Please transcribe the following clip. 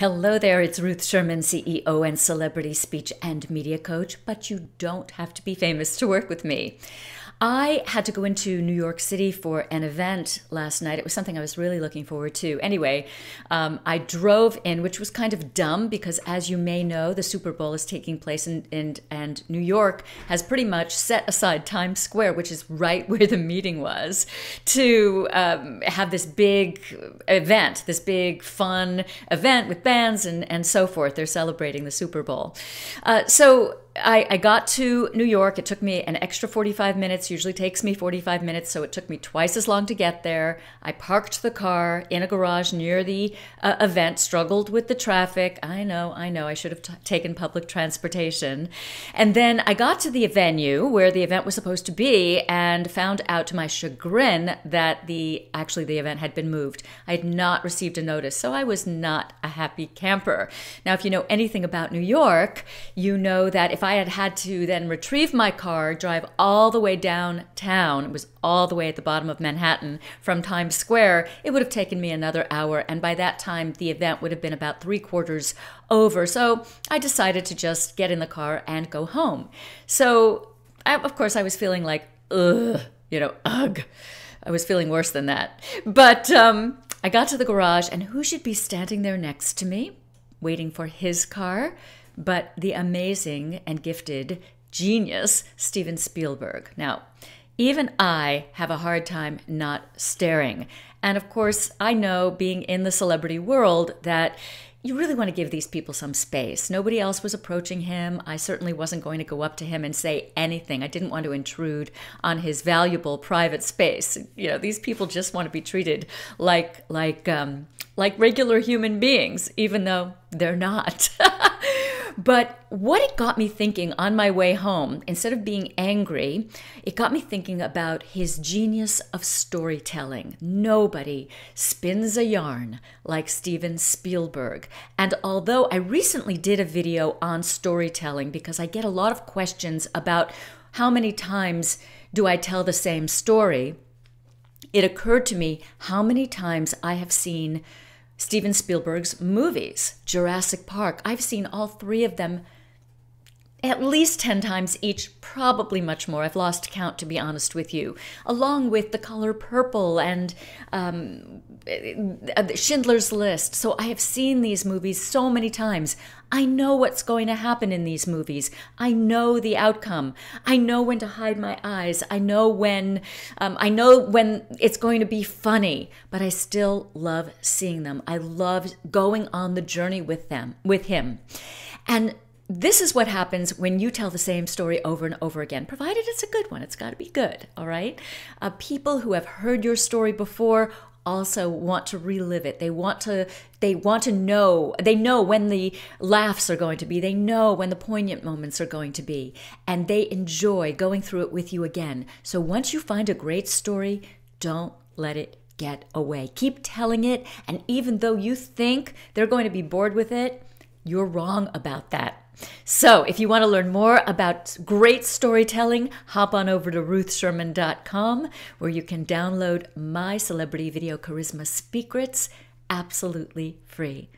Hello there, it's Ruth Sherman, CEO and celebrity speech and media coach, but you don't have to be famous to work with me. I had to go into New York City for an event last night. It was something I was really looking forward to. Anyway, um, I drove in, which was kind of dumb because, as you may know, the Super Bowl is taking place in and New York has pretty much set aside Times Square, which is right where the meeting was, to um, have this big event, this big fun event with bands and, and so forth. They're celebrating the Super Bowl. Uh, so I, I, got to New York. It took me an extra 45 minutes, usually takes me 45 minutes, so it took me twice as long to get there. I parked the car in a garage near the uh, event, struggled with the traffic. I know, I know, I should have taken public transportation. And then I got to the venue where the event was supposed to be and found out to my chagrin that the actually the event had been moved. I had not received a notice, so I was not a happy camper. Now, if you know anything about New York, you know that if I had had to then retrieve my car, drive all the way downtown, it was all the way at the bottom of Manhattan from Times Square, it would have taken me another hour. And by that time, the event would have been about three quarters over. So I decided to just get in the car and go home. So, I, of course, I was feeling like, ugh, you know, ugh. I was feeling worse than that. But um, I got to the garage, and who should be standing there next to me, waiting for his car? but the amazing and gifted genius Steven Spielberg. Now, even I have a hard time not staring. And of course, I know being in the celebrity world that you really want to give these people some space. Nobody else was approaching him. I certainly wasn't going to go up to him and say anything. I didn't want to intrude on his valuable private space. You know, these people just want to be treated like like um, like regular human beings, even though they're not. But what it got me thinking on my way home, instead of being angry, it got me thinking about his genius of storytelling. Nobody spins a yarn like Steven Spielberg. And although I recently did a video on storytelling because I get a lot of questions about how many times do I tell the same story, it occurred to me how many times I have seen Steven Spielberg's movies, Jurassic Park. I've seen all three of them at least 10 times each, probably much more. I've lost count, to be honest with you, along with The Color Purple and um, Schindler's List. So I have seen these movies so many times. I know what's going to happen in these movies. I know the outcome. I know when to hide my eyes. I know when um, I know when it's going to be funny. But I still love seeing them. I love going on the journey with them, with him, and this is what happens when you tell the same story over and over again, provided it's a good one. It's got to be good, all right? Uh, people who have heard your story before also want to relive it. They want to they want to know. They know when the laughs are going to be. They know when the poignant moments are going to be, and they enjoy going through it with you again. So once you find a great story, don't let it get away. Keep telling it, and even though you think they're going to be bored with it, you're wrong about that. So, if you want to learn more about great storytelling, hop on over to ruthsherman.com where you can download my celebrity video charisma secrets absolutely free.